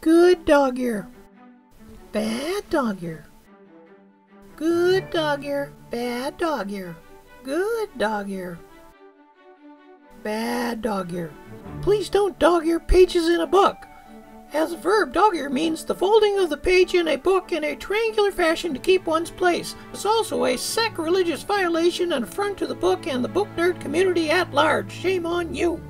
Good dog ear. Bad dog ear. Good dog ear. Bad dog ear. Good dog ear. Bad dog ear. Please don't dog ear pages in a book. As a verb, dog ear means the folding of the page in a book in a triangular fashion to keep one's place. It's also a sacrilegious violation and affront to the book and the book nerd community at large. Shame on you.